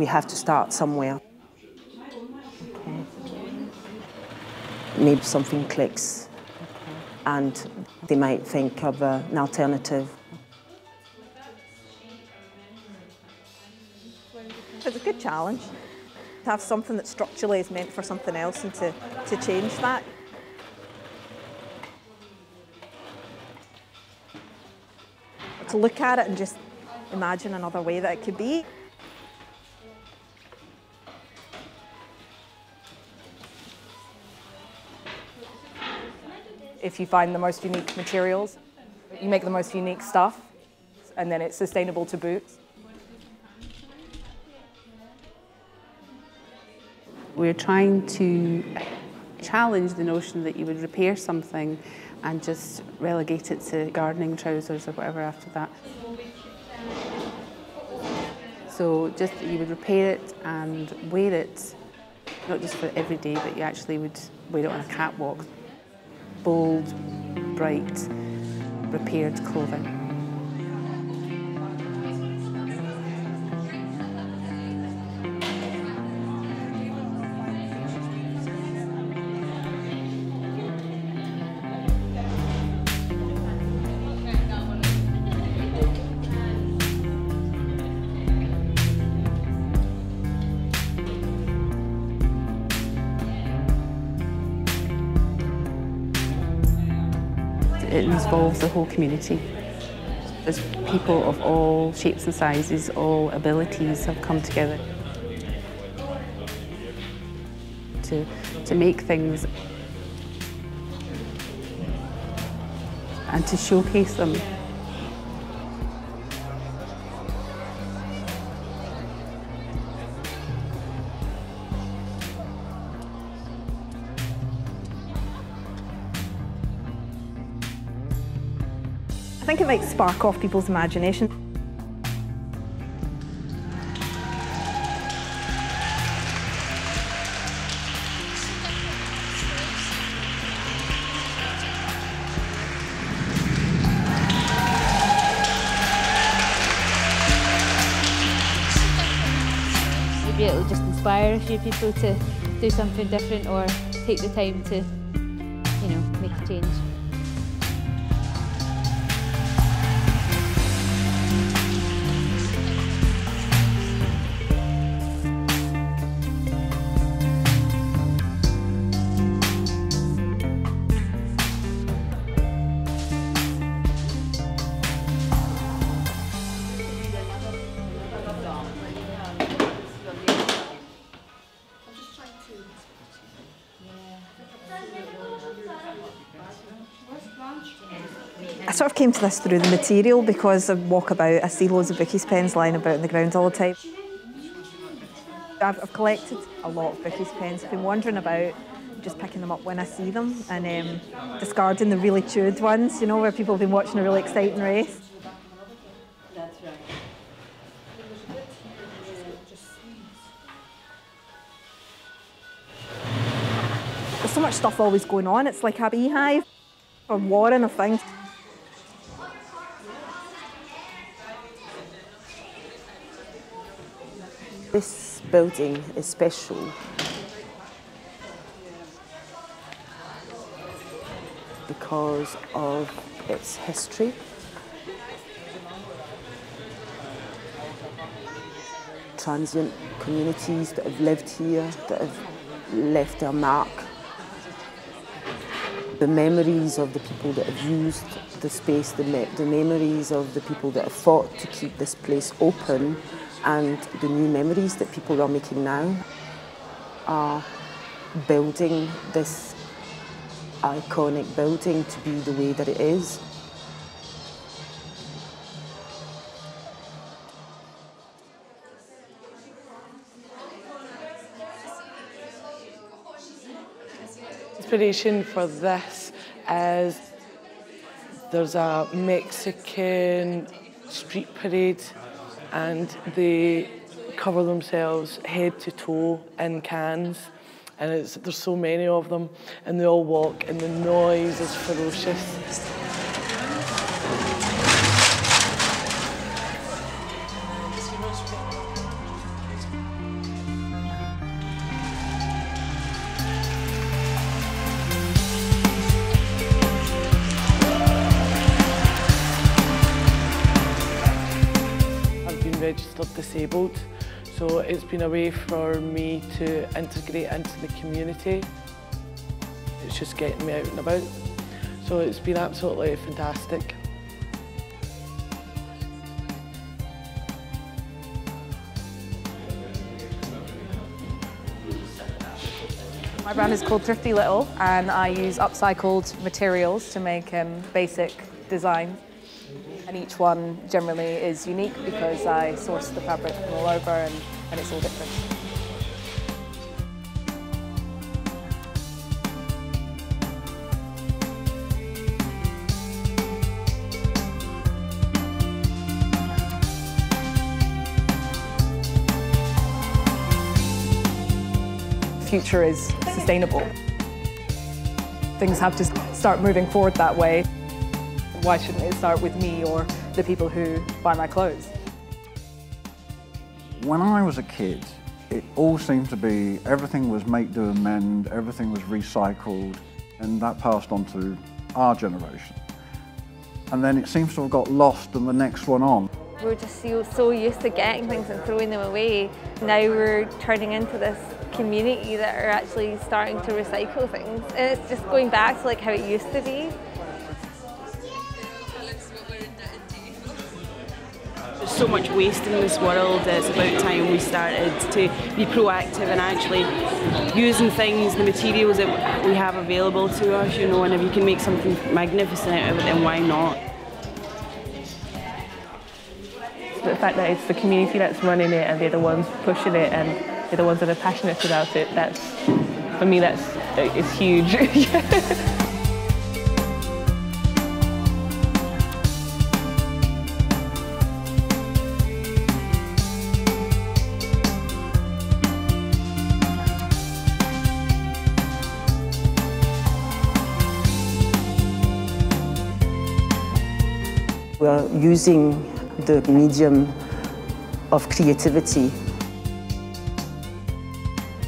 We have to start somewhere. Okay. Maybe something clicks and they might think of uh, an alternative. It's a good challenge to have something that structurally is meant for something else and to, to change that. To look at it and just imagine another way that it could be. If you find the most unique materials, you make the most unique stuff, and then it's sustainable to boot. We're trying to challenge the notion that you would repair something and just relegate it to gardening trousers or whatever after that. So just you would repair it and wear it, not just for every day, but you actually would wear it on a catwalk. Bold, bright, repaired clothing. It involves the whole community. There's people of all shapes and sizes, all abilities have come together to, to make things and to showcase them. It might spark off people's imagination. Maybe it'll just inspire a few people to do something different or take the time to, you know, make a change. Came to this through the material because I walk about, I see loads of Bookies pens lying about in the ground all the time. I've, I've collected a lot of Bookies pens, I've been wandering about just picking them up when I see them and um, discarding the really chewed ones, you know, where people have been watching a really exciting race. That's right. There's so much stuff always going on, it's like a beehive or warren of things. This building is special because of its history. Transient communities that have lived here, that have left their mark. The memories of the people that have used the space, the, me the memories of the people that have fought to keep this place open and the new memories that people are making now are building this iconic building to be the way that it is. Inspiration for this is there's a Mexican street parade and they cover themselves head to toe in cans and there's so many of them and they all walk and the noise is ferocious. Disabled. So it's been a way for me to integrate into the community. It's just getting me out and about. So it's been absolutely fantastic. My brand is called Thrifty Little and I use upcycled materials to make um, basic designs. And each one generally is unique because I source the fabric from all over and, and it's all different. future is sustainable. Things have to start moving forward that way. Why shouldn't it start with me or the people who buy my clothes? When I was a kid, it all seemed to be everything was make, do and mend, everything was recycled, and that passed on to our generation. And then it seems to have got lost and the next one on. We're just so, so used to getting things and throwing them away. Now we're turning into this community that are actually starting to recycle things. And it's just going back to like how it used to be. So much waste in this world, it's about time we started to be proactive and actually using things, the materials that we have available to us, you know, and if you can make something magnificent out of it, then why not? The fact that it's the community that's running it and they're the ones pushing it and they're the ones that are passionate about it, that's, for me, that's it's huge. are using the medium of creativity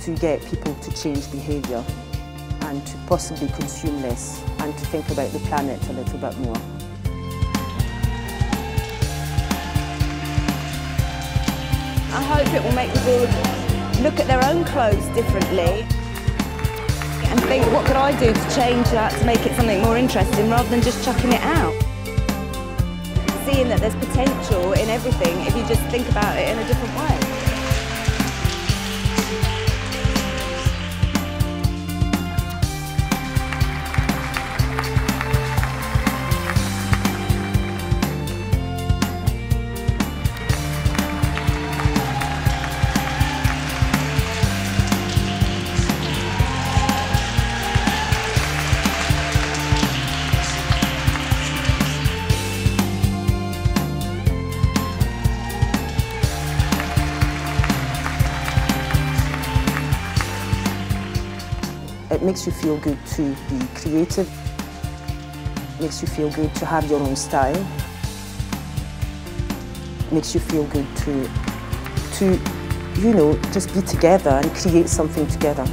to get people to change behaviour and to possibly consume less and to think about the planet a little bit more. I hope it will make people look at their own clothes differently and think, what could I do to change that to make it something more interesting rather than just chucking it out? Seeing that there's potential in everything if you just think about it in a different way. It makes you feel good to be creative. It makes you feel good to have your own style. It makes you feel good to, to, you know, just be together and create something together.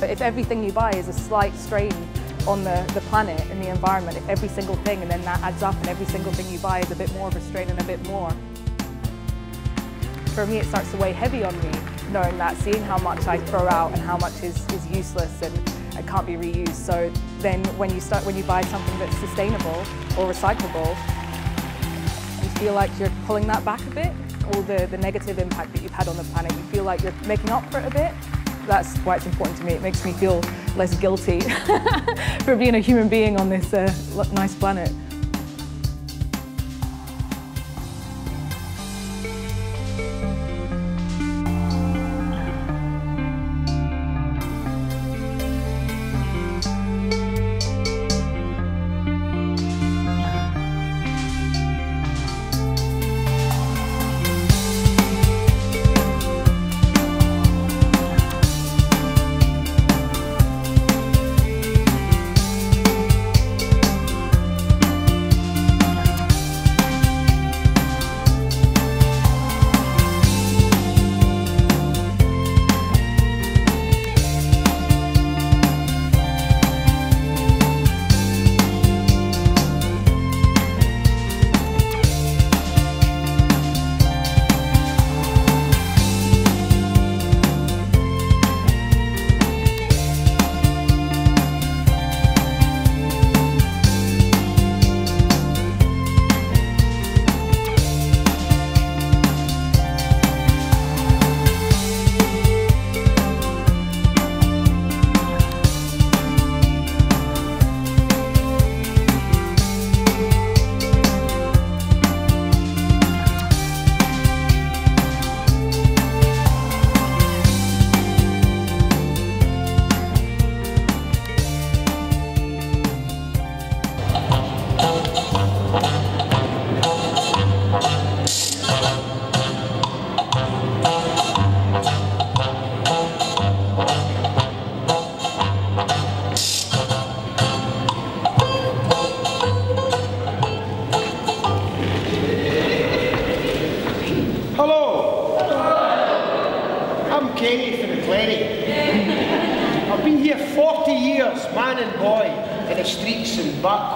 But if everything you buy is a slight strain on the, the planet and the environment, every single thing and then that adds up and every single thing you buy is a bit more of a strain and a bit more. For me it starts to weigh heavy on me knowing that, seeing how much I throw out and how much is, is useless and it can't be reused. So then when you start, when you buy something that's sustainable or recyclable, you feel like you're pulling that back a bit. All the, the negative impact that you've had on the planet, you feel like you're making up for it a bit. That's why it's important to me. It makes me feel less guilty for being a human being on this uh, nice planet.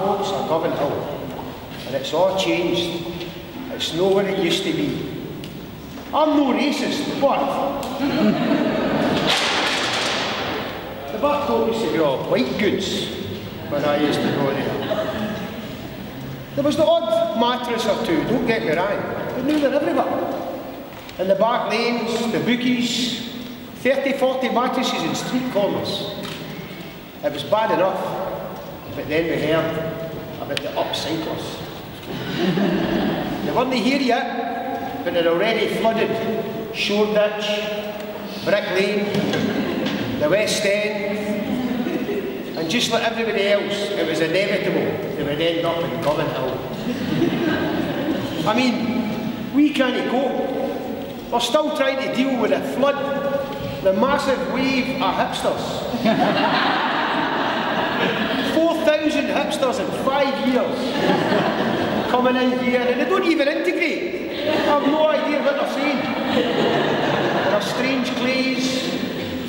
Or Govanhill. And it's all changed. It's what it used to be. I'm no racist, but the Barcoat used to be all white goods when I used to go there. There was the odd mattress or two, don't get me wrong, but now they're everywhere. In the back lanes, the bookies, 30, 40 mattresses in street corners. It was bad enough, but then we heard about the upcyclers. they weren't here yet, but they're already flooded Shoreditch, Brick Lane, the West End, and just like everybody else, it was inevitable they would end up in Govanhill. I mean, we can't go. We're still trying to deal with a flood, the massive wave of hipsters. 4,000 hipsters in five years coming in here and they don't even integrate. I have no idea what they're saying. There are strange clays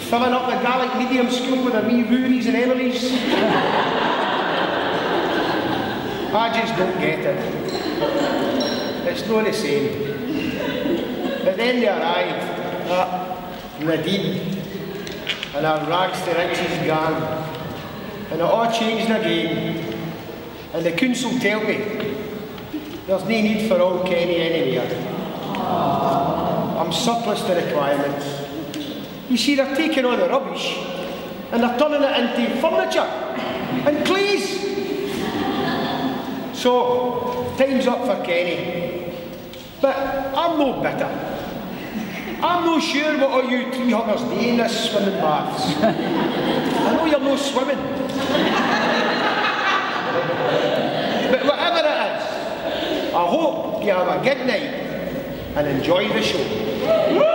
filling up the Gaelic medium school with their wee Rories and Emilys. I just don't get it. It's not the same. But then they arrived, uh, Nadine and our rags to riches gang and it all changed again. And the council tell me there's no need for old Kenny anymore. I'm surplus to requirements. You see, they're taking all the rubbish and they're turning it into furniture and clays. So, time's up for Kenny. But I'm no bitter. I'm not sure what all you tree huggers do in this swimming baths. I know you're no swimming. but whatever it is, I hope you have a good night and enjoy the show.